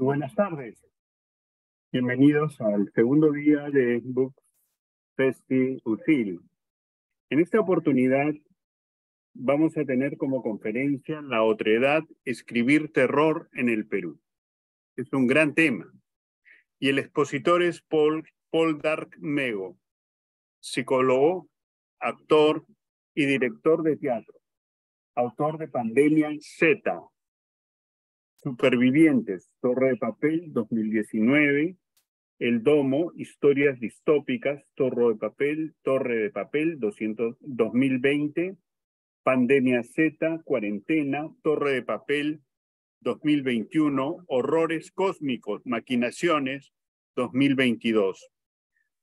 buenas tardes. Bienvenidos al segundo día de Book Festi. En esta oportunidad vamos a tener como conferencia La otredad, escribir terror en el Perú. Es un gran tema. Y el expositor es Paul, Paul Dark Mego, psicólogo, actor y director de teatro, autor de Pandemia Z, Supervivientes, Torre de Papel 2019, El Domo, Historias Distópicas, Torre de Papel, Torre de Papel 200, 2020, Pandemia Z, Cuarentena, Torre de Papel 2021, Horrores Cósmicos, Maquinaciones 2022.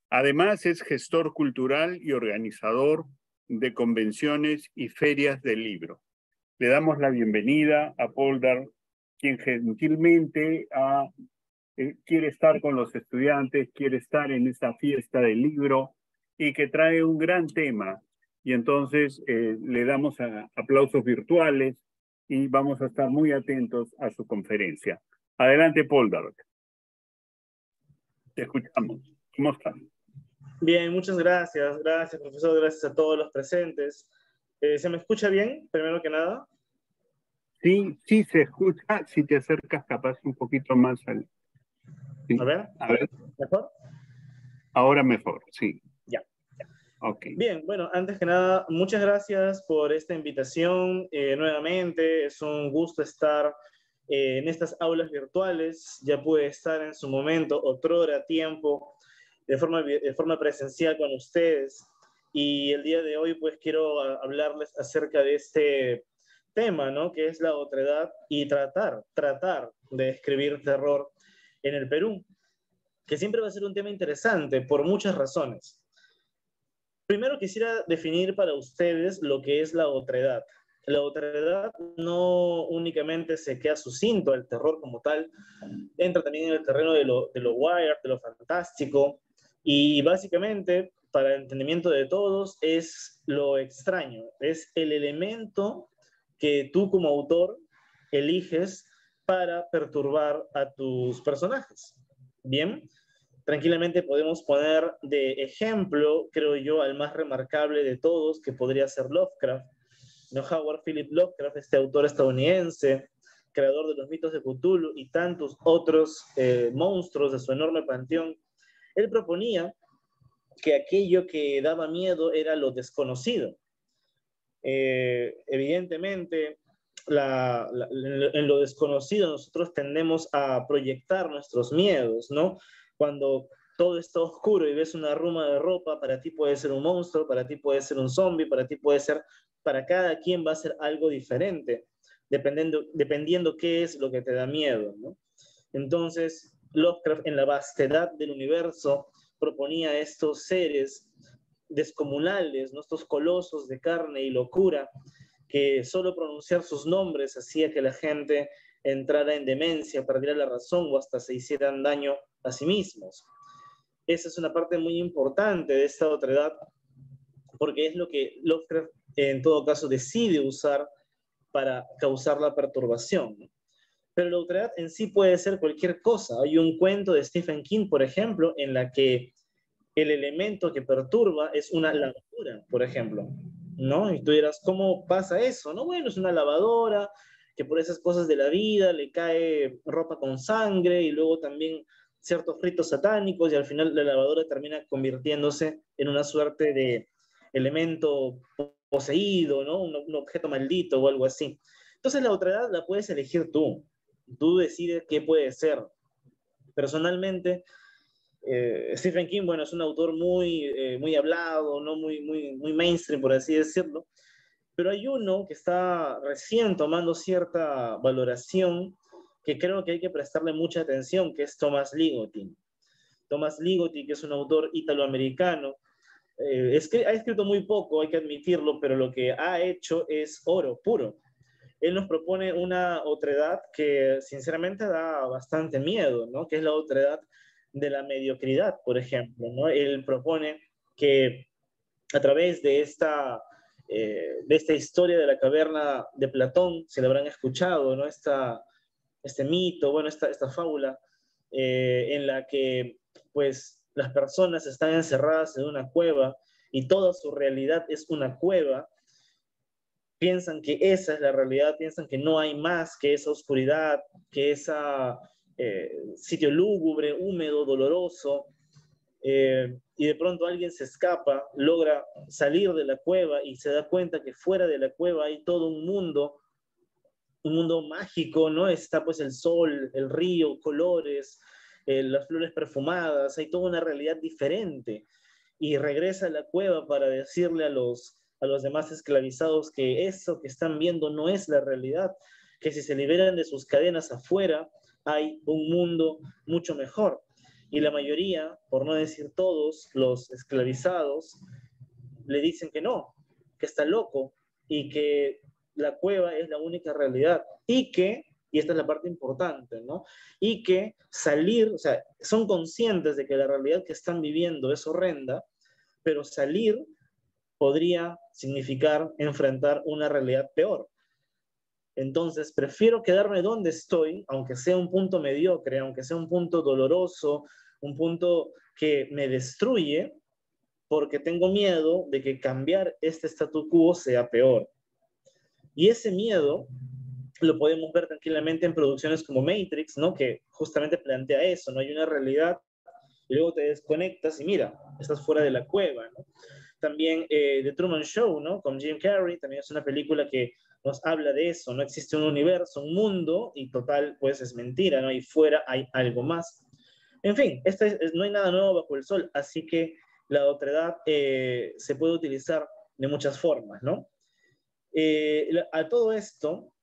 Además es gestor cultural y organizador de convenciones y ferias del libro. Le damos la bienvenida a Paul Dar quien gentilmente ah, eh, quiere estar con los estudiantes, quiere estar en esta fiesta del libro y que trae un gran tema. Y entonces eh, le damos aplausos virtuales y vamos a estar muy atentos a su conferencia. Adelante, Paul Dark. Te escuchamos. ¿Cómo estás? Bien, muchas gracias. Gracias, profesor. Gracias a todos los presentes. Eh, ¿Se me escucha bien, primero que nada? Sí, sí se escucha si te acercas capaz un poquito más al... A ver, a ver. ¿Mejor? Ahora mejor, sí. Ya. Ok. Bien, bueno, antes que nada, muchas gracias por esta invitación eh, nuevamente. Es un gusto estar eh, en estas aulas virtuales. Ya pude estar en su momento, otro hora tiempo, de forma, de forma presencial con ustedes. Y el día de hoy, pues quiero hablarles acerca de este tema, ¿no? Que es la otredad y tratar, tratar de escribir terror en el Perú, que siempre va a ser un tema interesante por muchas razones. Primero quisiera definir para ustedes lo que es la otredad. La otredad no únicamente se queda sucinto al terror como tal, entra también en el terreno de lo, de lo wired, de lo fantástico, y básicamente, para el entendimiento de todos, es lo extraño, es el elemento que tú como autor eliges para perturbar a tus personajes. Bien, tranquilamente podemos poner de ejemplo, creo yo, al más remarcable de todos, que podría ser Lovecraft. ¿no? Howard Philip Lovecraft, este autor estadounidense, creador de los mitos de Cthulhu y tantos otros eh, monstruos de su enorme panteón, él proponía que aquello que daba miedo era lo desconocido. Eh, evidentemente, en lo desconocido nosotros tendemos a proyectar nuestros miedos, ¿no? Cuando todo está oscuro y ves una ruma de ropa, para ti puede ser un monstruo, para ti puede ser un zombie, para ti puede ser, para cada quien va a ser algo diferente, dependiendo, dependiendo qué es lo que te da miedo, ¿no? Entonces, Lovecraft en la vastedad del universo proponía estos seres descomunales, nuestros colosos de carne y locura, que solo pronunciar sus nombres hacía que la gente entrara en demencia, perdiera la razón o hasta se hicieran daño a sí mismos. Esa es una parte muy importante de esta otredad, porque es lo que Lovecraft en todo caso decide usar para causar la perturbación. Pero la otredad en sí puede ser cualquier cosa. Hay un cuento de Stephen King, por ejemplo, en la que el elemento que perturba es una lavadora, por ejemplo, ¿no? Y tú dirás, ¿cómo pasa eso? No, bueno, es una lavadora que por esas cosas de la vida le cae ropa con sangre y luego también ciertos ritos satánicos y al final la lavadora termina convirtiéndose en una suerte de elemento poseído, ¿no? Un, un objeto maldito o algo así. Entonces la otredad la puedes elegir tú. Tú decides qué puede ser. Personalmente, eh, Stephen King, bueno, es un autor muy, eh, muy hablado, ¿no? muy, muy, muy mainstream, por así decirlo, pero hay uno que está recién tomando cierta valoración que creo que hay que prestarle mucha atención, que es Thomas Ligotin. Thomas Ligotin, que es un autor italoamericano, eh, es ha escrito muy poco, hay que admitirlo, pero lo que ha hecho es oro puro. Él nos propone una otredad que sinceramente da bastante miedo, ¿no? Que es la otredad de la mediocridad, por ejemplo. ¿no? Él propone que a través de esta, eh, de esta historia de la caverna de Platón, se le habrán escuchado, ¿no? esta, este mito, bueno, esta, esta fábula eh, en la que pues las personas están encerradas en una cueva y toda su realidad es una cueva, piensan que esa es la realidad, piensan que no hay más que esa oscuridad, que ese eh, sitio lúgubre, húmedo, doloroso, eh, y de pronto alguien se escapa, logra salir de la cueva y se da cuenta que fuera de la cueva hay todo un mundo, un mundo mágico, ¿no? Está pues el sol, el río, colores, eh, las flores perfumadas, hay toda una realidad diferente. Y regresa a la cueva para decirle a los, a los demás esclavizados que eso que están viendo no es la realidad, que si se liberan de sus cadenas afuera, hay un mundo mucho mejor. Y la mayoría, por no decir todos, los esclavizados, le dicen que no, que está loco y que la cueva es la única realidad y que, y esta es la parte importante, ¿no? Y que salir, o sea, son conscientes de que la realidad que están viviendo es horrenda, pero salir podría significar enfrentar una realidad peor. Entonces, prefiero quedarme donde estoy, aunque sea un punto mediocre, aunque sea un punto doloroso, un punto que me destruye, porque tengo miedo de que cambiar este statu quo sea peor. Y ese miedo lo podemos ver tranquilamente en producciones como Matrix, ¿no? Que justamente plantea eso, ¿no? Hay una realidad luego te desconectas y mira, estás fuera de la cueva. También eh, The Truman Show, ¿no? Con Jim Carrey, también es una película que nos habla de eso, no existe un universo, un mundo, y total, pues es mentira, ¿no? Y fuera hay algo más. En fin, este no hay nada nuevo bajo el sol, así que la otredad eh, se puede utilizar de muchas formas, ¿no? Eh, a todo esto,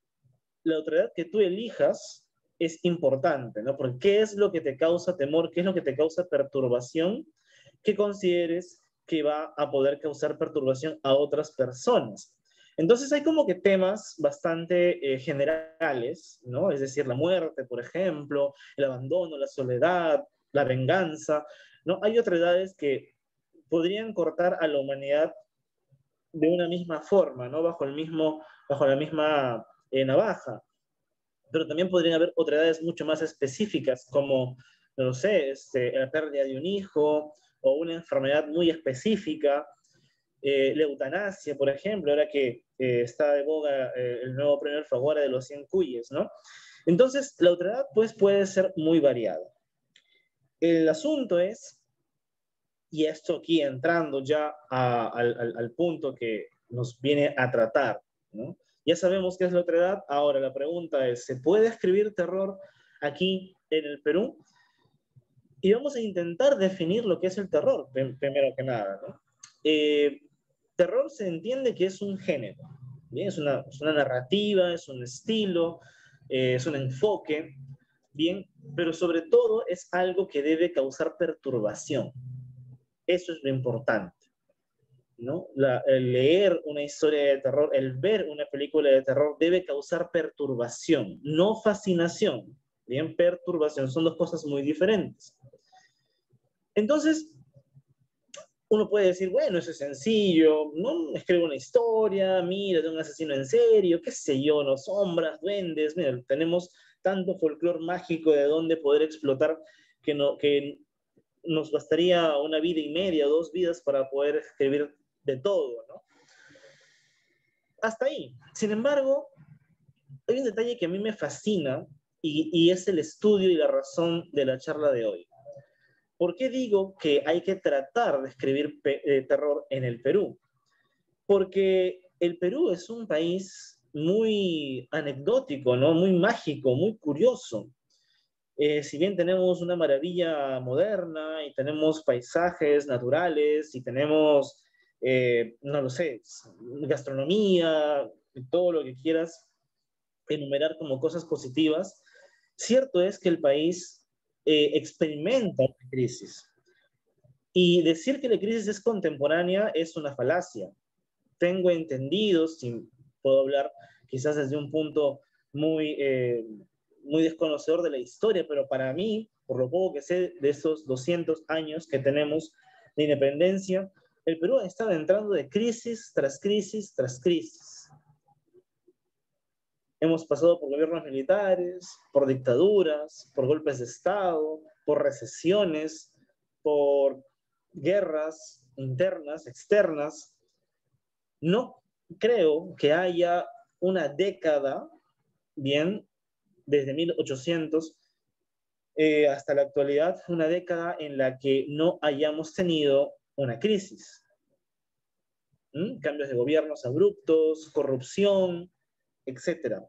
la otredad que tú elijas es importante, ¿no? Porque ¿qué es lo que te causa temor? ¿Qué es lo que te causa perturbación? que consideres que va a poder causar perturbación a otras personas. Entonces hay como que temas bastante eh, generales, ¿no? Es decir, la muerte, por ejemplo, el abandono, la soledad, la venganza, ¿no? Hay otras edades que podrían cortar a la humanidad de una misma forma, ¿no? Bajo, el mismo, bajo la misma eh, navaja. Pero también podrían haber otras edades mucho más específicas, como, no sé, este, la pérdida de un hijo o una enfermedad muy específica, eh, la eutanasia, por ejemplo, ahora que eh, está de boga eh, el nuevo premio Alfaguara de los 100 cuyes, ¿no? Entonces, la otredad, pues, puede ser muy variada. El asunto es, y esto aquí entrando ya al, al, punto que nos viene a tratar, ¿no? Ya sabemos qué es la otredad, ahora la pregunta es, ¿se puede escribir terror aquí en el Perú? Y vamos a intentar definir lo que es el terror, primero que nada, ¿no? Terror se entiende que es un género, ¿bien? Es, una, narrativa, es un estilo, eh, es un enfoque, ¿bien? Pero sobre todo es algo que debe causar perturbación. Eso es lo importante, ¿no? leer una historia de terror, el ver una película de terror debe causar perturbación, no fascinación, ¿bien? Perturbación, son dos cosas muy diferentes. Entonces, uno puede decir, bueno, eso es sencillo, no escribo una historia, mira, de un asesino en serio, qué sé yo, no sombras, duendes, mira, tenemos tanto folclore mágico de dónde poder explotar que, no, que nos bastaría una vida y media, dos vidas para poder escribir de todo, ¿no? Hasta ahí. Sin embargo, hay un detalle que a mí me fascina y es el estudio y la razón de la charla de hoy. ¿Por qué digo que hay que tratar de escribir eh, terror en el Perú? Porque el Perú es un país muy anecdótico, ¿no? Muy mágico, muy curioso. Eh, si bien tenemos una maravilla moderna y tenemos paisajes naturales y tenemos, eh, no lo sé, gastronomía, todo lo que quieras enumerar como cosas positivas, cierto es que el país eh, experimenta una crisis. Y decir que la crisis es contemporánea es una falacia. Tengo entendido, si puedo hablar quizás desde un punto muy, eh, muy desconocedor de la historia, pero para mí, por lo poco que sé de esos 200 años que tenemos de independencia, el Perú ha estado entrando de crisis tras crisis tras crisis. Hemos pasado por gobiernos militares, por dictaduras, por golpes de Estado, por recesiones, por guerras internas, externas. No creo que haya una década, bien, desde 1800 eh, hasta la actualidad, una década en la que no hayamos tenido una crisis. ¿Mm? Cambios de gobiernos abruptos, corrupción, etc.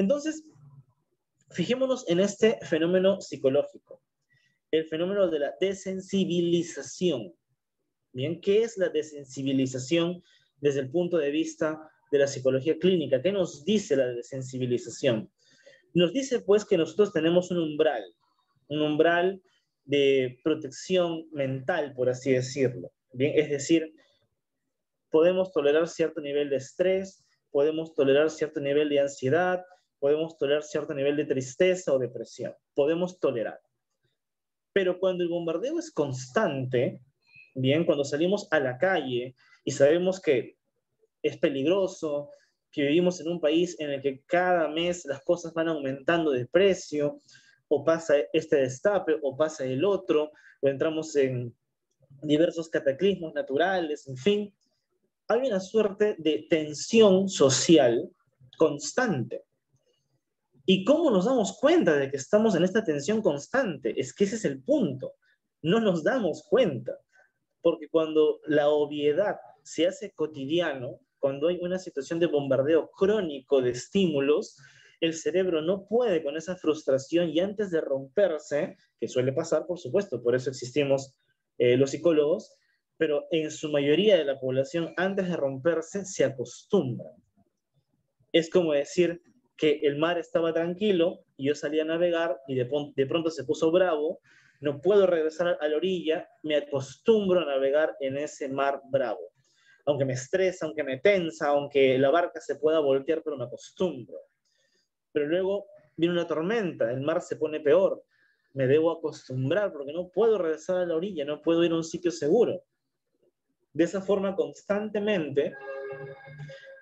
Entonces, fijémonos en este fenómeno psicológico, el fenómeno de la desensibilización. Bien, ¿qué es la desensibilización desde el punto de vista de la psicología clínica? ¿Qué nos dice la desensibilización? Nos dice pues que nosotros tenemos un umbral, un umbral de protección mental, por así decirlo. Bien, es decir, podemos tolerar cierto nivel de estrés, podemos tolerar cierto nivel de ansiedad, podemos tolerar cierto nivel de tristeza o depresión, podemos tolerar. Pero cuando el bombardeo es constante, bien, cuando salimos a la calle y sabemos que es peligroso, que vivimos en un país en el que cada mes las cosas van aumentando de precio, o pasa este destape, o pasa el otro, o entramos en diversos cataclismos naturales, en fin, hay una suerte de tensión social constante. ¿Y cómo nos damos cuenta de que estamos en esta tensión constante? Es que ese es el punto. No nos damos cuenta. Porque cuando la obviedad se hace cotidiano, cuando hay una situación de bombardeo crónico de estímulos, el cerebro no puede con esa frustración y antes de romperse, que suele pasar, por supuesto, por eso existimos eh, los psicólogos, pero en su mayoría de la población, antes de romperse, se acostumbran. Es como decir que el mar estaba tranquilo y yo salí a navegar y de, de pronto se puso bravo, no puedo regresar a la orilla, me acostumbro a navegar en ese mar bravo aunque me estresa, aunque me tensa, aunque la barca se pueda voltear, pero me acostumbro. Pero luego viene una tormenta, el mar se pone peor, me debo acostumbrar porque no puedo regresar a la orilla, no puedo ir a un sitio seguro. De esa forma, constantemente,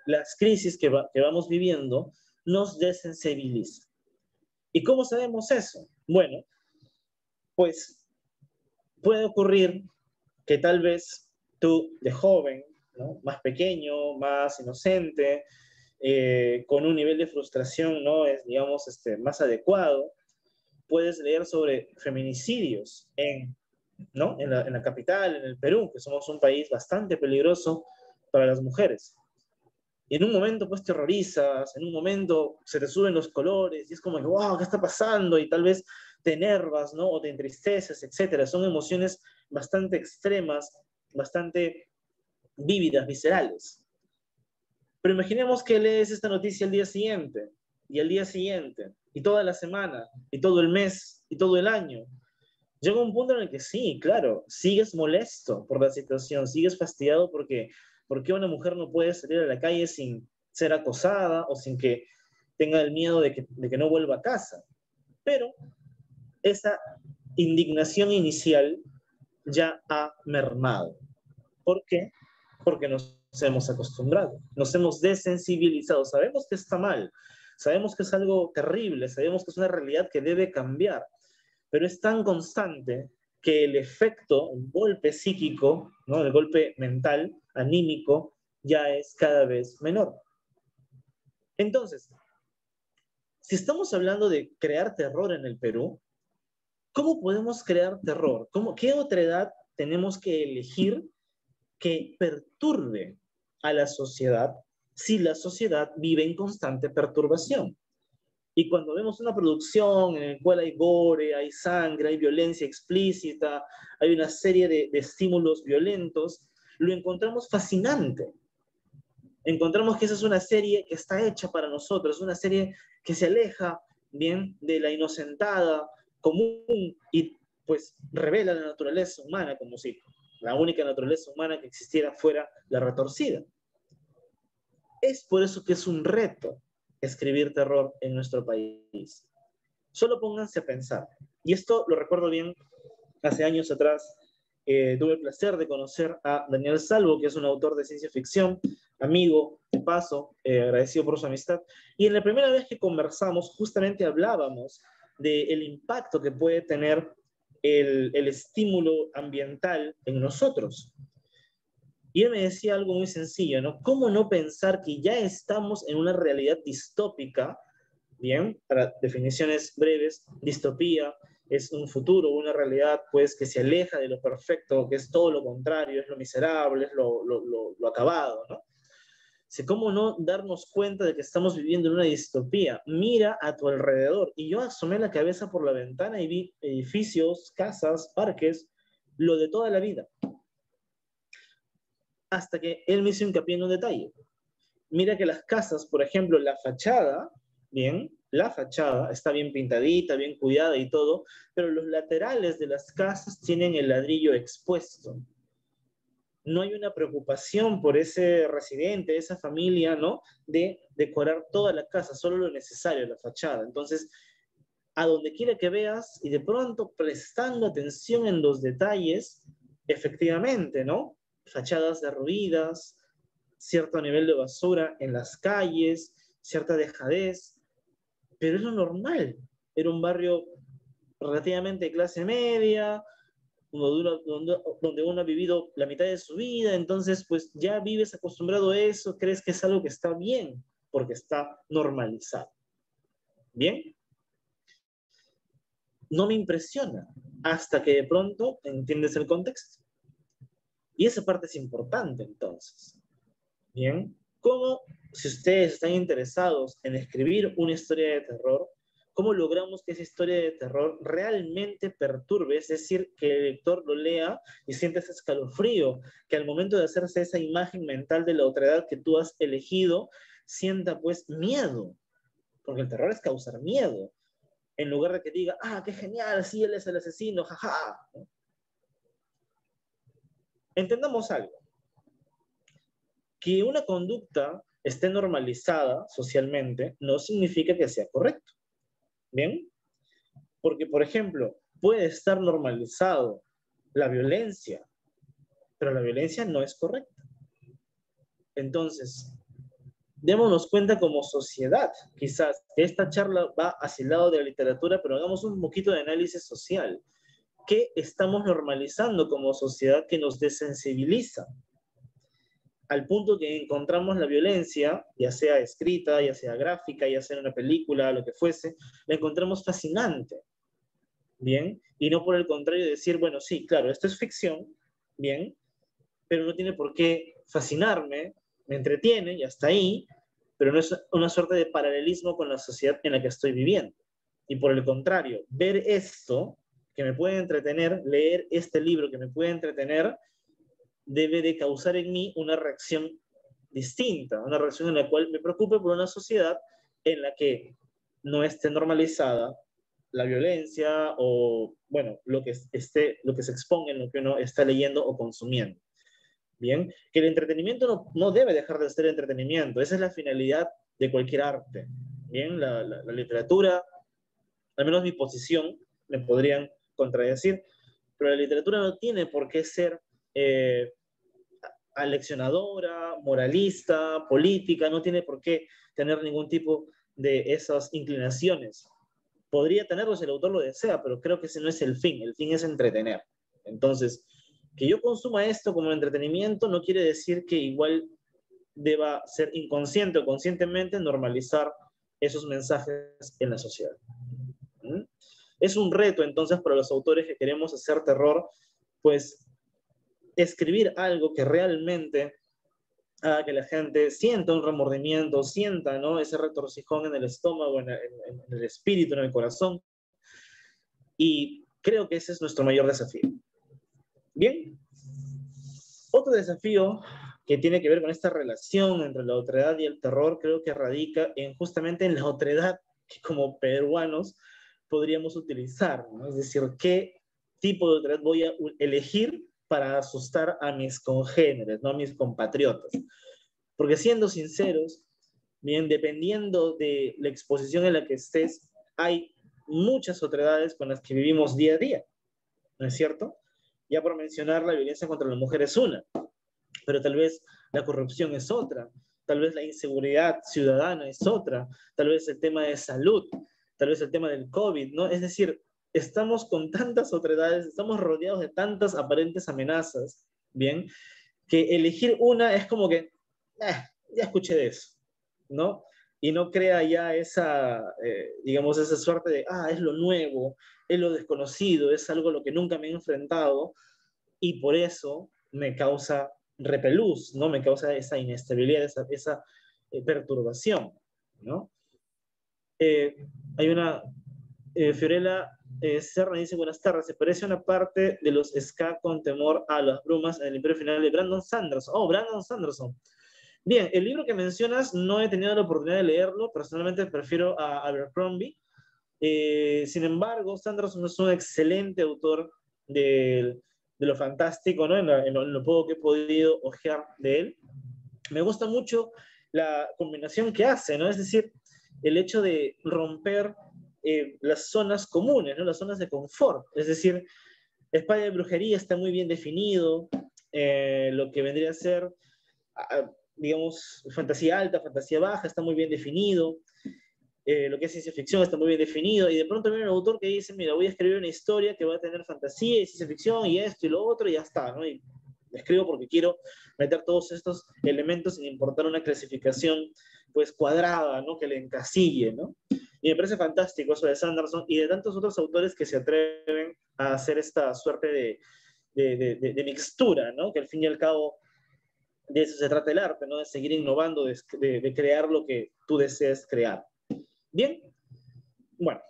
las crisis que, que vamos viviendo nos desensibilizan. ¿Y cómo sabemos eso? Bueno, pues puede ocurrir que tal vez tú de joven más pequeño, más inocente, eh, con un nivel de frustración, ¿no? Es, digamos, este, más adecuado. Puedes leer sobre feminicidios en, ¿no? En la capital, en el Perú, que somos un país bastante peligroso para las mujeres. Y en un momento, pues, te horrorizas, en un momento se te suben los colores y es como, wow, ¿qué está pasando? Y tal vez te enervas, ¿no? O te entristeces, etcétera. Son emociones bastante extremas, bastante vívidas, viscerales. Pero imaginemos que lees esta noticia el día siguiente, y el día siguiente, y toda la semana, y todo el mes, y todo el año. Llega un punto en el que sí, claro, sigues molesto por la situación, sigues fastidiado porque, porque una mujer no puede salir a la calle sin ser acosada o sin que tenga el miedo de que, de que no vuelva a casa. Pero esa indignación inicial ya ha mermado. ¿Por qué? porque nos hemos acostumbrado, nos hemos desensibilizado, sabemos que está mal, sabemos que es algo terrible, sabemos que es una realidad que debe cambiar, pero es tan constante que el efecto, el golpe psíquico, ¿no? el golpe mental, anímico, ya es cada vez menor. Entonces, si estamos hablando de crear terror en el Perú, ¿cómo podemos crear terror? ¿Cómo, ¿Qué otra edad tenemos que elegir que perturbe a la sociedad si la sociedad vive en constante perturbación. Y cuando vemos una producción en la cual hay gore, hay sangre, hay violencia explícita, hay una serie de, estímulos violentos, lo encontramos fascinante. Encontramos que esa es una serie que está hecha para nosotros, una serie que se aleja bien de la inocentada común y pues revela la naturaleza humana como si la única naturaleza humana que existiera fuera la retorcida. Es por eso que es un reto escribir terror en nuestro país. Solo pónganse a pensar. Y esto lo recuerdo bien, hace años atrás eh, tuve el placer de conocer a Daniel Salvo, que es un autor de ciencia ficción, amigo, de paso, eh, agradecido por su amistad. Y en la primera vez que conversamos, justamente hablábamos del impacto que puede tener el, el estímulo ambiental en nosotros. Y él me decía algo muy sencillo, ¿no? ¿Cómo no pensar que ya estamos en una realidad distópica? Bien, para definiciones breves, distopía es un futuro, una realidad pues que se aleja de lo perfecto, que es todo lo contrario, es lo miserable, es lo, lo, lo, acabado, ¿no? ¿Cómo no darnos cuenta de que estamos viviendo en una distopía? Mira a tu alrededor. Y yo asomé la cabeza por la ventana y vi edificios, casas, parques, lo de toda la vida. Hasta que él me hizo hincapié en un detalle. Mira que las casas, por ejemplo, la fachada, bien, la fachada está bien pintadita, bien cuidada y todo, pero los laterales de las casas tienen el ladrillo expuesto. No hay una preocupación por ese residente, esa familia, ¿no? De decorar toda la casa, solo lo necesario, la fachada. Entonces, a donde quiera que veas y de pronto prestando atención en los detalles, efectivamente, ¿no? Fachadas derruidas, cierto nivel de basura en las calles, cierta dejadez, pero es lo normal. Era un barrio relativamente clase media, donde uno, donde, uno ha vivido la mitad de su vida, entonces pues ya vives acostumbrado a eso, crees que es algo que está bien, porque está normalizado. ¿Bien? No me impresiona hasta que de pronto entiendes el contexto. Y esa parte es importante entonces. Bien, ¿cómo si ustedes están interesados en escribir una historia de terror, ¿cómo logramos que esa historia de terror realmente perturbe? Es decir, que el lector lo lea y sienta ese escalofrío, que al momento de hacerse esa imagen mental de la otredad que tú has elegido, sienta pues miedo, porque el terror es causar miedo, en lugar de que diga, ah, qué genial, sí, él es el asesino, jaja. Entendamos algo, que una conducta esté normalizada socialmente no significa que sea correcto. ¿Bien? Porque, por ejemplo, puede estar normalizado la violencia, pero la violencia no es correcta. Entonces, démonos cuenta como sociedad, quizás esta charla va hacia el lado de la literatura, pero hagamos un poquito de análisis social. ¿Qué estamos normalizando como sociedad que nos desensibiliza? Al punto que encontramos la violencia, ya sea escrita, ya sea gráfica, ya sea en una película, lo que fuese, la encontramos fascinante, ¿bien? Y no por el contrario decir, bueno, sí, claro, esto es ficción, ¿bien? Pero no tiene por qué fascinarme, me entretiene y hasta ahí, pero no es una suerte de paralelismo con la sociedad en la que estoy viviendo. Y por el contrario, ver esto que me puede entretener, leer este libro que me puede entretener, debe de causar en mí una reacción distinta, una reacción en la cual me preocupe por una sociedad en la que no esté normalizada la violencia o, bueno, lo que, esté, lo que se exponga en lo que uno está leyendo o consumiendo. Bien, que el entretenimiento no, no debe dejar de ser entretenimiento, esa es la finalidad de cualquier arte. Bien, la, la, literatura, al menos mi posición, me podrían contradecir, pero la literatura no tiene por qué ser eh, aleccionadora, moralista, política, no tiene por qué tener ningún tipo de esas inclinaciones. Podría tenerlo si el autor lo desea, pero creo que ese no es el fin, el fin es entretener. Entonces, que yo consuma esto como entretenimiento no quiere decir que igual deba ser inconsciente o conscientemente normalizar esos mensajes en la sociedad. ¿Mm? Es un reto entonces para los autores que queremos hacer terror, pues escribir algo que realmente haga que la gente sienta un remordimiento, sienta ¿no? ese retorcijón en el estómago, en el, espíritu, en el corazón. Y creo que ese es nuestro mayor desafío. Bien, otro desafío que tiene que ver con esta relación entre la otredad y el terror, creo que radica en justamente en la otredad que como peruanos podríamos utilizar, es decir, qué tipo de otredad voy a elegir para asustar a mis congéneres, no a mis compatriotas. Porque siendo sinceros, bien, dependiendo de la exposición en la que estés, hay muchas otredades con las que vivimos día a día, ¿no es cierto? Ya por mencionar, la violencia contra la mujer es una, pero tal vez la corrupción es otra, tal vez la inseguridad ciudadana es otra, tal vez el tema de salud, tal vez el tema del COVID, ¿no? Es decir, estamos con tantas otredades, estamos rodeados de tantas aparentes amenazas, ¿bien? Que elegir una es como que, eh, ya escuché de eso, ¿no? Y no crea ya esa, eh, digamos, esa suerte de, ah, es lo nuevo, es lo desconocido, es algo a lo que nunca me he enfrentado y por eso me causa repelús, ¿no? Me causa esa inestabilidad, esa, esa eh, perturbación, ¿no? hay una, Fiorella eh, dice, buenas tardes, se parece una parte de los ska con temor a las brumas en el imperio final de Brandon Sanderson. Oh, Brandon Sanderson. Bien, el libro que mencionas no he tenido la oportunidad de leerlo, personalmente prefiero a Abercrombie. Eh, sin embargo, Sanderson es un excelente autor de, lo fantástico, ¿no? En, lo, lo, poco que he podido ojear de él. Me gusta mucho la combinación que hace, ¿no? Es decir, el hecho de romper eh, las zonas comunes, ¿no? las zonas de confort. Es decir, España de brujería está muy bien definido, eh, lo que vendría a ser, digamos, fantasía alta, fantasía baja, está muy bien definido. Eh, lo que es ciencia ficción está muy bien definido, y de pronto viene un autor que dice, mira, voy a escribir una historia que va a tener fantasía y ciencia ficción y esto y lo otro, y ya está, ¿no? Y escribo porque quiero meter todos estos elementos sin importar una clasificación, pues, cuadrada, ¿no? Que le encasille, ¿no? Y me parece fantástico eso de Sanderson y de tantos otros autores que se atreven a hacer esta suerte de, de, de, de mixtura, ¿no? Que al fin y al cabo de eso se trata el arte, ¿no? De seguir innovando, de, crear lo que tú deseas crear. Bien, bueno,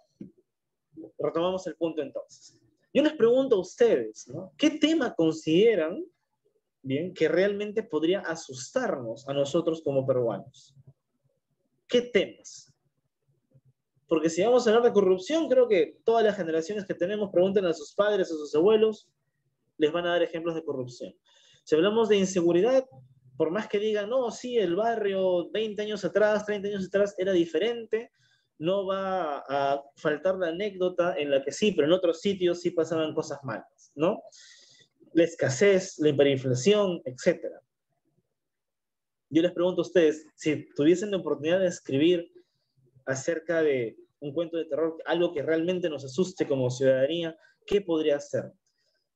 retomamos el punto entonces. Yo les pregunto a ustedes, ¿no? ¿Qué tema consideran, bien, que realmente podría asustarnos a nosotros como peruanos? ¿Qué temas? Porque si vamos a hablar de corrupción, creo que todas las generaciones que tenemos pregunten a sus padres, a sus abuelos, les van a dar ejemplos de corrupción. Si hablamos de inseguridad, por más que digan, no, sí, el barrio 20 años atrás, 30 años atrás era diferente, no va a faltar la anécdota en la que sí, pero en otros sitios sí pasaban cosas malas, ¿no? La escasez, la hiperinflación, etc. Yo les pregunto a ustedes, si tuviesen la oportunidad de escribir acerca de un cuento de terror, algo que realmente nos asuste como ciudadanía, ¿qué podría ser?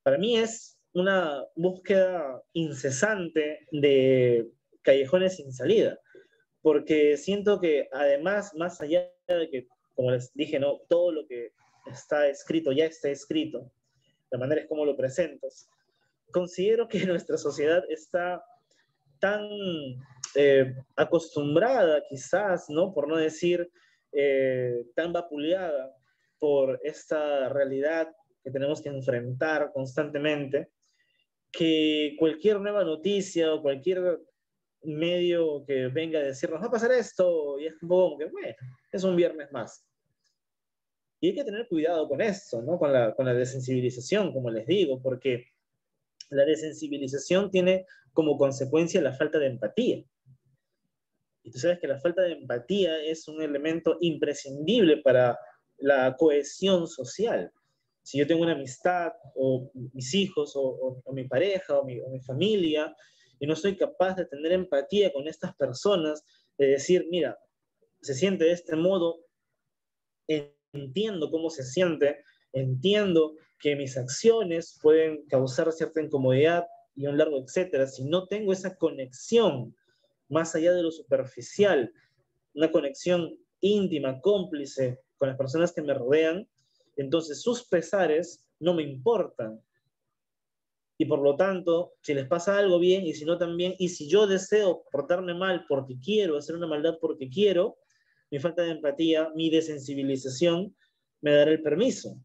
Para mí es una búsqueda incesante de callejones sin salida, porque siento que además, más allá de que, como les dije, no todo lo que está escrito ya está escrito, la manera es como lo presentas, considero que nuestra sociedad está tan eh, acostumbrada quizás, ¿no? Por no decir eh, tan vapuleada por esta realidad que tenemos que enfrentar constantemente, que cualquier nueva noticia o cualquier medio que venga a decirnos va a pasar esto, y es un poco como que, bueno, es un viernes más. Y hay que tener cuidado con esto, ¿no? Con la, con la desensibilización, como les digo, porque la desensibilización tiene como consecuencia la falta de empatía. Y tú sabes que la falta de empatía es un elemento imprescindible para la cohesión social. Si yo tengo una amistad, o mis hijos, o, mi pareja, o mi, o mi, familia, y no soy capaz de tener empatía con estas personas, de decir, mira, se siente de este modo, entiendo cómo se siente, entiendo que mis acciones pueden causar cierta incomodidad y un largo etcétera. Si no tengo esa conexión más allá de lo superficial, una conexión íntima, cómplice con las personas que me rodean, entonces sus pesares no me importan. Y por lo tanto, si les pasa algo bien y si no también, y si yo deseo portarme mal porque quiero, hacer una maldad porque quiero, mi falta de empatía, mi desensibilización me dará el permiso.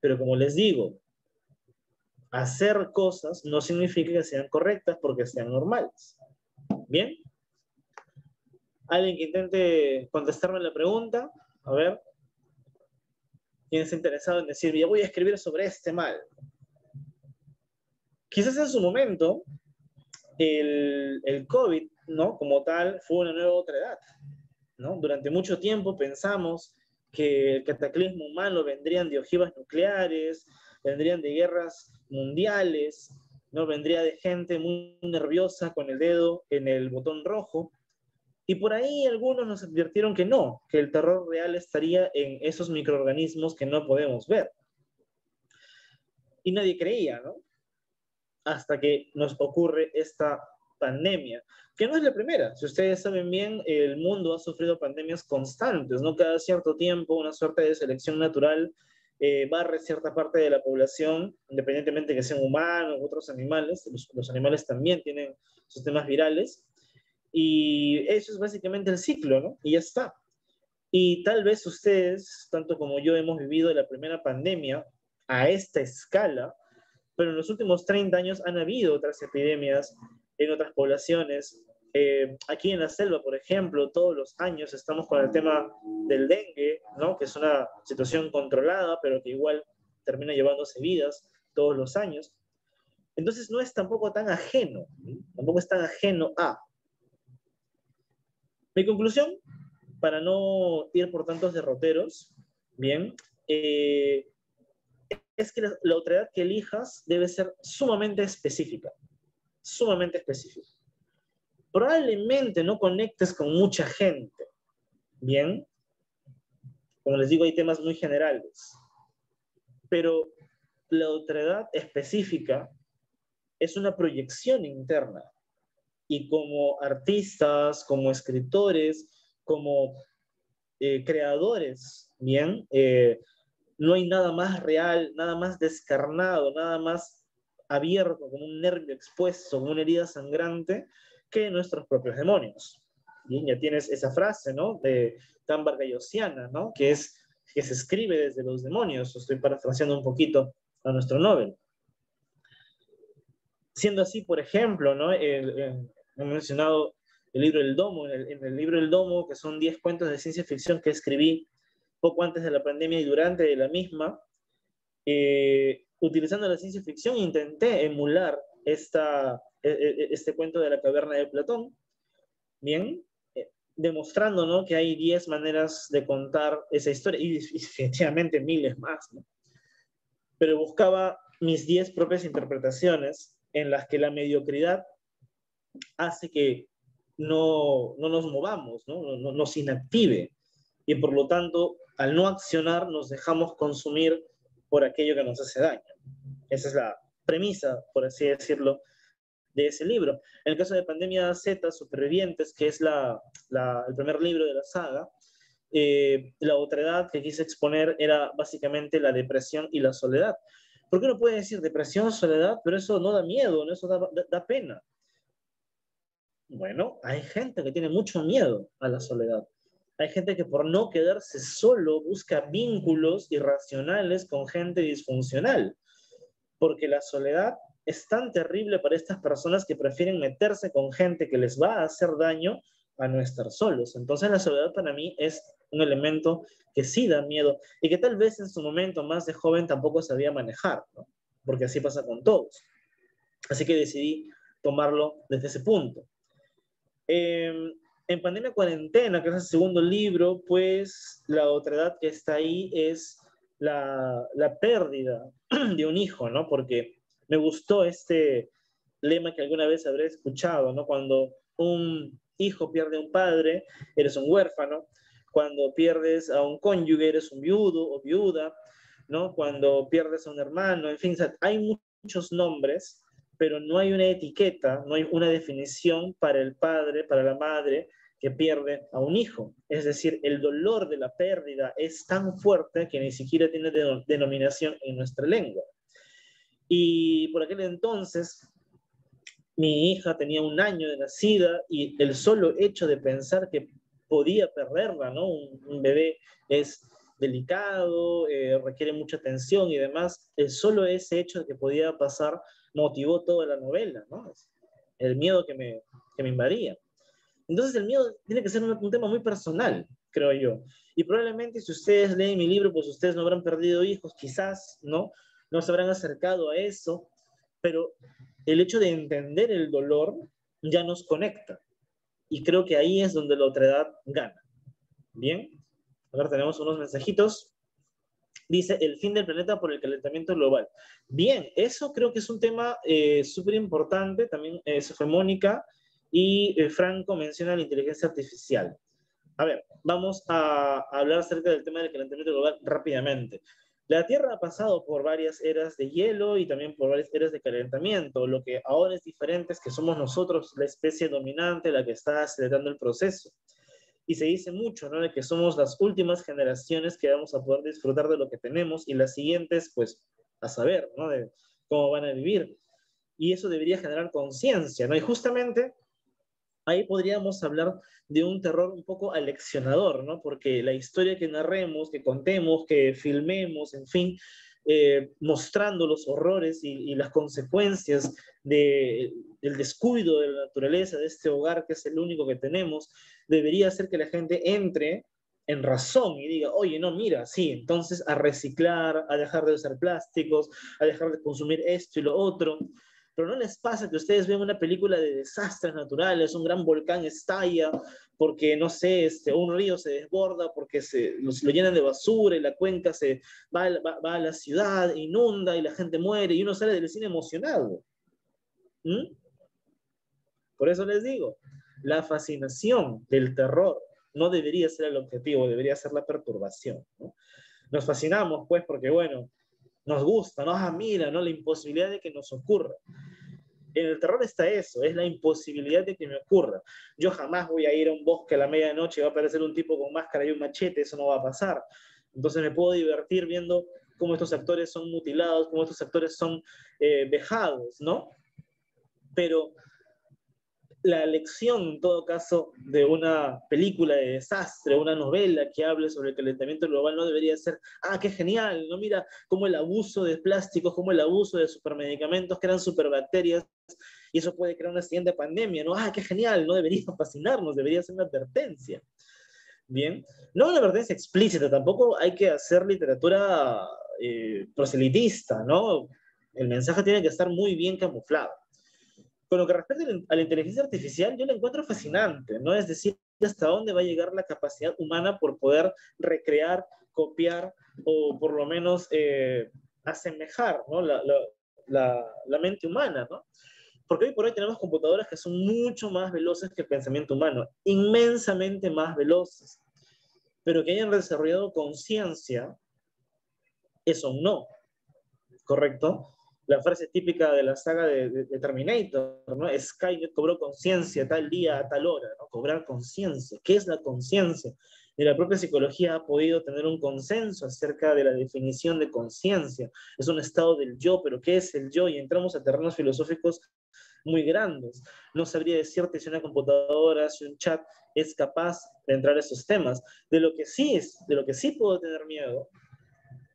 Pero como les digo, hacer cosas no significa que sean correctas porque sean normales. ¿Bien? Alguien que intente contestarme la pregunta. A ver. ¿Quién está interesado en decir, ya voy a escribir sobre este mal? Quizás en su momento, el, el COVID, ¿no? Como tal, fue una nueva otra edad. ¿no? Durante mucho tiempo pensamos que el cataclismo humano vendrían de ojivas nucleares, vendrían de guerras mundiales, ¿no? Vendría de gente muy nerviosa con el dedo en el botón rojo. Y por ahí algunos nos advirtieron que no, que el terror real estaría en esos microorganismos que no podemos ver. Y nadie creía, ¿no? Hasta que nos ocurre esta pandemia, que no es la primera. Si ustedes saben bien, el mundo ha sufrido pandemias constantes, ¿no? Cada cierto tiempo, una suerte de selección natural eh, barre cierta parte de la población, independientemente de que sean humanos u otros animales, los, animales también tienen sistemas virales, y eso es básicamente el ciclo, ¿no? Y ya está. Y tal vez ustedes, tanto como yo, hemos vivido la primera pandemia a esta escala, pero en los últimos 30 años han habido otras epidemias en otras poblaciones, eh, aquí en la selva, por ejemplo, todos los años estamos con el tema del dengue, ¿no? que es una situación controlada, pero que igual termina llevándose vidas todos los años. Entonces no es tampoco tan ajeno, tampoco es tan ajeno a. Mi conclusión, para no ir por tantos derroteros, bien, eh, es que la, la autoridad que elijas debe ser sumamente específica, sumamente específica probablemente no conectes con mucha gente. Bien, como les digo, hay temas muy generales, pero la otredad específica es una proyección interna. Y como artistas, como escritores, como eh, creadores, bien, eh, no hay nada más real, nada más descarnado, nada más abierto, como un nervio expuesto, como una herida sangrante, que nuestros propios demonios. Y ya tienes esa frase, ¿no? De Tan Gayosiana, ¿no? Que es que se escribe desde los demonios. Estoy parafraseando un poquito a nuestro Nobel. Siendo así, por ejemplo, ¿no? He mencionado el libro El Domo. En el, libro El Domo, que son 10 cuentos de ciencia ficción que escribí poco antes de la pandemia y durante la misma, eh, utilizando la ciencia ficción, intenté emular esta, e, e, e, este cuento de la caverna de Platón, bien, eh, demostrando ¿no? que hay 10 maneras de contar esa historia y, definitivamente miles más, ¿no? pero buscaba mis 10 propias interpretaciones en las que la mediocridad hace que no, no nos movamos, ¿no? No, nos inactive y por lo tanto al no accionar nos dejamos consumir por aquello que nos hace daño. Esa es la, premisa, por así decirlo, de ese libro. En el caso de Pandemia Z, Supervivientes, que es la, el primer libro de la saga, eh, la otredad que quise exponer era básicamente la depresión y la soledad. ¿Por qué uno puede decir depresión, soledad? Pero eso no da miedo, ¿no? eso da, da pena. Bueno, hay gente que tiene mucho miedo a la soledad. Hay gente que por no quedarse solo busca vínculos irracionales con gente disfuncional porque la soledad es tan terrible para estas personas que prefieren meterse con gente que les va a hacer daño a no estar solos. Entonces la soledad para mí es un elemento que sí da miedo y que tal vez en su momento más de joven tampoco sabía manejar, ¿no? porque así pasa con todos. Así que decidí tomarlo desde ese punto. Em, en Pandemia Cuarentena, que es el segundo libro, pues la otra edad que está ahí es la, la pérdida de un hijo, ¿no? Porque me gustó este lema que alguna vez habré escuchado, ¿no? Cuando un hijo pierde a un padre, eres un huérfano. Cuando pierdes a un cónyuge, eres un viudo o viuda, ¿no? Cuando pierdes a un hermano, en fin, hay muchos nombres, pero no hay una etiqueta, no hay una definición para el padre, para la madre, que pierde a un hijo. Es decir, el dolor de la pérdida es tan fuerte que ni siquiera tiene denominación en nuestra lengua. Y por aquel entonces, mi hija tenía un año de nacida y el solo hecho de pensar que podía perderla, ¿no? Un, bebé es delicado, eh, requiere mucha atención y demás, el solo ese hecho de que podía pasar motivó toda la novela, ¿no? El miedo que me, que me invadía. Entonces el miedo tiene que ser un, tema muy personal, creo yo. Y probablemente si ustedes leen mi libro, pues ustedes no habrán perdido hijos, quizás, ¿no? No se habrán acercado a eso, pero el hecho de entender el dolor ya nos conecta. Y creo que ahí es donde la otra edad gana. Bien, ahora tenemos unos mensajitos. Dice el fin del planeta por el calentamiento global. Bien, eso creo que es un tema eh, súper importante, también eso fue Mónica, y Franco menciona la inteligencia artificial. A ver, vamos a, hablar acerca del tema del calentamiento global rápidamente. La Tierra ha pasado por varias eras de hielo y también por varias eras de calentamiento. Lo que ahora es diferente es que somos nosotros la especie dominante la que está acelerando el proceso. Y se dice mucho, ¿no? De que somos las últimas generaciones que vamos a poder disfrutar de lo que tenemos y las siguientes, pues, a saber, ¿no? De cómo van a vivir. Y eso debería generar conciencia, ¿no? Y justamente ahí podríamos hablar de un terror un poco aleccionador, ¿no? Porque la historia que narremos, que contemos, que filmemos, en fin, eh, mostrando los horrores y, las consecuencias del descuido de la naturaleza, de este hogar que es el único que tenemos, debería hacer que la gente entre en razón y diga, oye, no, mira, sí, entonces a reciclar, a dejar de usar plásticos, a dejar de consumir esto y lo otro. Pero no les pasa que ustedes ven una película de desastres naturales, un gran volcán estalla, porque, no sé, este, un río se desborda, porque se, lo, llenan de basura y la cuenca se va, va, a la ciudad, inunda y la gente muere y uno sale del cine emocionado. ¿Mm? Por eso les digo, la fascinación del terror no debería ser el objetivo, debería ser la perturbación. Nos fascinamos, pues, porque, bueno, nos gusta, nos ah, mira, ¿no? La imposibilidad de que nos ocurra. En el terror está eso, es la imposibilidad de que me ocurra. Yo jamás voy a ir a un bosque a la medianoche y va a aparecer un tipo con máscara y un machete, eso no va a pasar. Entonces me puedo divertir viendo cómo estos actores son mutilados, cómo estos actores son eh, vejados, ¿no? Pero la lección, en todo caso, de una película de desastre, una novela que hable sobre el calentamiento global no debería ser, ah, qué genial, ¿no? Mira cómo el abuso de plásticos, cómo el abuso de supermedicamentos crean superbacterias y eso puede crear una siguiente pandemia, ¿no? Ah, qué genial, no debería fascinarnos, debería ser una advertencia. Bien, no una advertencia explícita, tampoco hay que hacer literatura eh, proselitista, ¿no? El mensaje tiene que estar muy bien camuflado. Con lo que respecta a la inteligencia artificial, yo la encuentro fascinante, ¿no? Es decir, hasta dónde va a llegar la capacidad humana por poder recrear, copiar o por lo menos eh, asemejar ¿no? la, la, la, mente humana, ¿no? Porque hoy por hoy tenemos computadoras que son mucho más veloces que el pensamiento humano, inmensamente más veloces, pero que hayan desarrollado conciencia, eso no, ¿correcto? La frase típica de la saga de, Terminator, ¿no? Skynet cobró conciencia tal día, a tal hora, ¿no? Cobrar conciencia. ¿Qué es la conciencia? Y la propia psicología ha podido tener un consenso acerca de la definición de conciencia. Es un estado del yo, pero ¿qué es el yo? Y entramos a terrenos filosóficos muy grandes. No sabría decirte si una computadora, si un chat es capaz de entrar a esos temas. De lo que sí es, de lo que sí puedo tener miedo,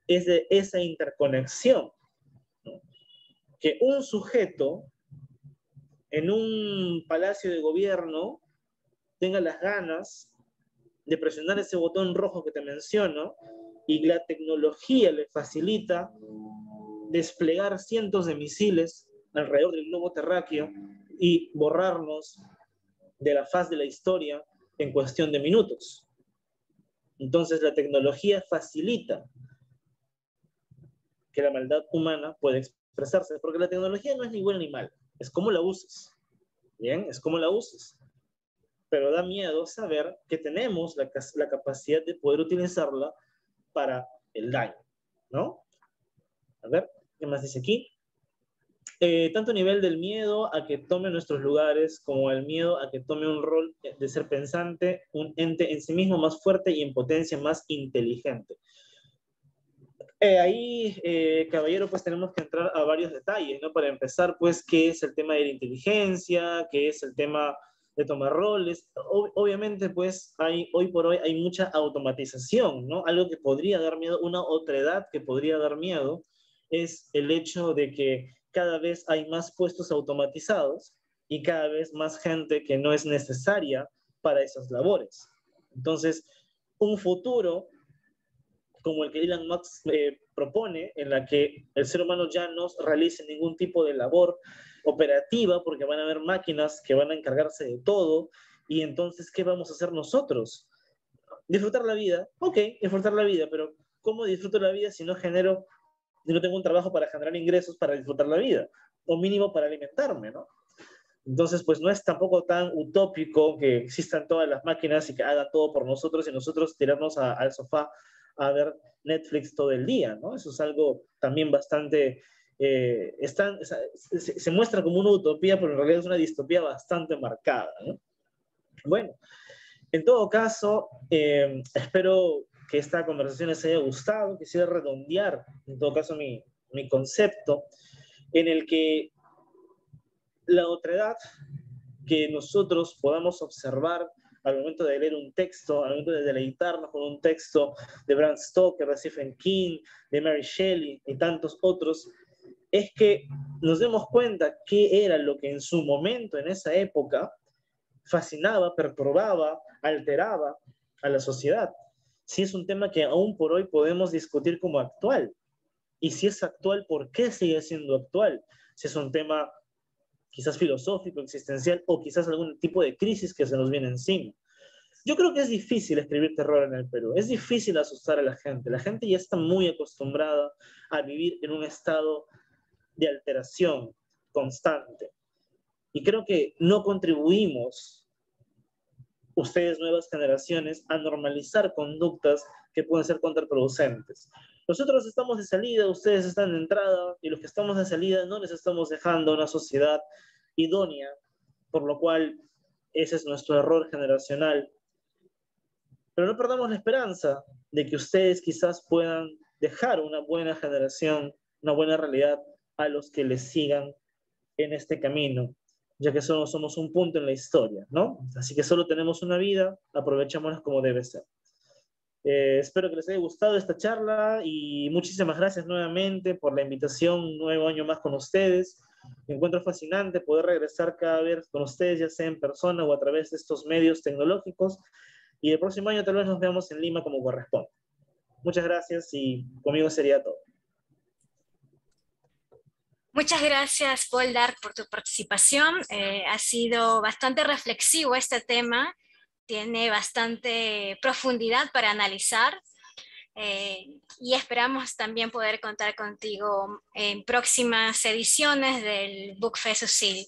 es de esa interconexión que un sujeto en un palacio de gobierno tenga las ganas de presionar ese botón rojo que te menciono y la tecnología le facilita desplegar cientos de misiles alrededor del globo terráqueo y borrarnos de la faz de la historia en cuestión de minutos. Entonces la tecnología facilita que la maldad humana pueda expresarse, porque la tecnología no es ni buena ni mala, es cómo la uses. Bien, es cómo la uses. Pero da miedo saber que tenemos la, la capacidad de poder utilizarla para el daño, ¿no? A ver, ¿qué más dice aquí? Eh, tanto nivel del miedo a que tome nuestros lugares como el miedo a que tome un rol de ser pensante, un ente en sí mismo más fuerte y en potencia más inteligente. Eh, ahí, eh, caballero, pues tenemos que entrar a varios detalles, ¿no? Para empezar, pues, ¿qué es el tema de la inteligencia? ¿Qué es el tema de tomar roles? obviamente, pues, hoy por hoy hay mucha automatización, ¿no? Algo que podría dar miedo, una otra edad que podría dar miedo, es el hecho de que cada vez hay más puestos automatizados y cada vez más gente que no es necesaria para esas labores. Entonces, un futuro como el que Elon Musk eh, propone, en la que el ser humano ya no realice ningún tipo de labor operativa, porque van a haber máquinas que van a encargarse de todo, y entonces, ¿qué vamos a hacer nosotros? Disfrutar la vida, ok, disfrutar la vida, pero ¿cómo disfruto la vida si no genero, si no tengo un trabajo para generar ingresos para disfrutar la vida? O mínimo para alimentarme, ¿no? Entonces, pues no es tampoco tan utópico que existan todas las máquinas y que hagan todo por nosotros y nosotros tirarnos al sofá a ver Netflix todo el día. Eso es algo también bastante... Eh, se, muestra como una utopía, pero en realidad es una distopía bastante marcada, ¿no? Bueno, en todo caso, eh, espero que esta conversación les haya gustado, quisiera redondear, en todo caso, mi, mi concepto, en el que la otredad que nosotros podamos observar al momento de leer un texto, al momento de deleitarnos con un texto de Bram Stoker, de Stephen King, de Mary Shelley y tantos otros, es que nos demos cuenta qué era lo que en su momento, en esa época, fascinaba, perturbaba, alteraba a la sociedad. Si es un tema que aún por hoy podemos discutir como actual. Y si es actual, ¿por qué sigue siendo actual? Si es un tema quizás filosófico, existencial o quizás algún tipo de crisis que se nos viene encima. Yo creo que es difícil escribir terror en el Perú, es difícil asustar a la gente. La gente ya está muy acostumbrada a vivir en un estado de alteración constante. Y creo que no contribuimos, ustedes nuevas generaciones, a normalizar conductas que pueden ser contraproducentes. Nosotros estamos de salida, ustedes están de entrada, y los que estamos de salida no les estamos dejando una sociedad idónea, por lo cual ese es nuestro error generacional. Pero no perdamos la esperanza de que ustedes quizás puedan dejar una buena generación, una buena realidad a los que les sigan en este camino, ya que solo somos un punto en la historia, ¿no? Así que solo tenemos una vida, aprovechémosla como debe ser. Eh, espero que les haya gustado esta charla y muchísimas gracias nuevamente por la invitación, un nuevo año más con ustedes. Me encuentro fascinante poder regresar cada vez con ustedes, ya sea en persona o a través de estos medios tecnológicos. Y el próximo año tal vez nos veamos en Lima como corresponde. Muchas gracias y conmigo sería todo. Muchas gracias, Paul Dark, por tu participación. Eh, ha sido bastante reflexivo este tema tiene bastante profundidad para analizar eh, y esperamos también poder contar contigo en próximas ediciones del Book Fest UCIL.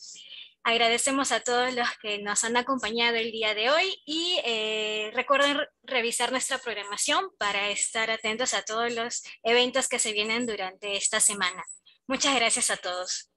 Agradecemos a todos los que nos han acompañado el día de hoy y eh, recuerden revisar nuestra programación para estar atentos a todos los eventos que se vienen durante esta semana. Muchas gracias a todos.